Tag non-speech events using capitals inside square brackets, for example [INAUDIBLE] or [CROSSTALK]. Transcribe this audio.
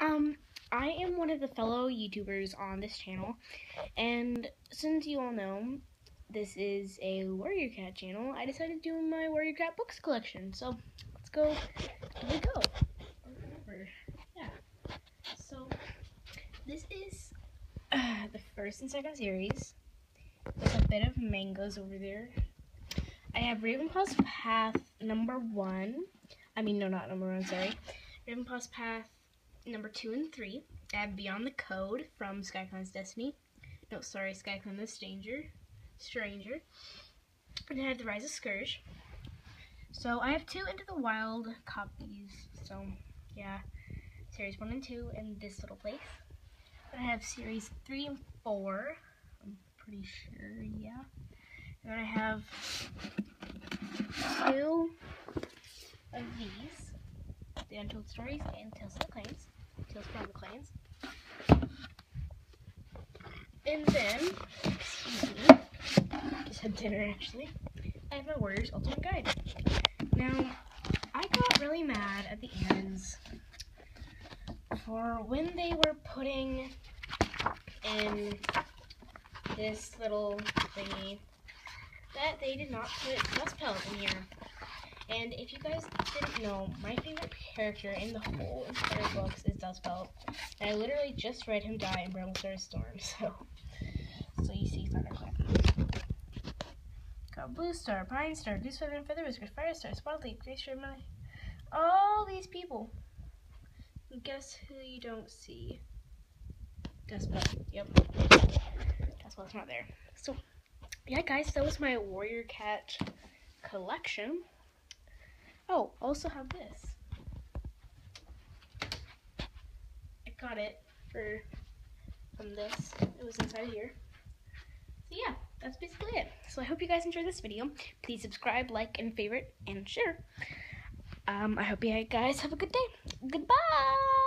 Um, I am one of the fellow YouTubers on this channel, and since you all know this is a Warrior Cat channel, I decided to do my Warrior Cat books collection. So let's go. Here we go. Yeah. So this is uh, the first and second series. There's a bit of mangoes over there. I have Ravenpaw's Path number one. I mean, no, not number one. Sorry, Ravenpaw's Path number two and three. I have Beyond the Code from SkyClan's Destiny. No, sorry, SkyClan the Stranger. Stranger. And I have The Rise of Scourge. So I have two Into the Wild copies. So yeah, series one and two in this little place. Then I have series three and four. I'm pretty sure, yeah. And then I have two of these, The Untold Stories and Tales of the Clans. Clans. And then, excuse me, just had dinner actually. I have my Warriors Ultimate Guide. Now, I got really mad at the ends for when they were putting in this little thingy that they did not put Dustpelt in here. And if you guys didn't know, my favorite character in the whole entire books is Dustpelt. And I literally just read him die in Bramblestar Storm, [LAUGHS] so so you see ThunderClan. Got Bluestar, Pine Star, Goosefeather and Featherwhisker, Fire Star, Spottedleaf, Grace Money. All these people. Guess who you don't see? Dustpelt. Yep. Dustpelt's not there. So yeah guys, that was my Warrior Cat collection. Oh, also have this. I got it for from this. It was inside here. So yeah, that's basically it. So I hope you guys enjoyed this video. Please subscribe, like, and favorite, and share. Um, I hope you guys have a good day. Goodbye!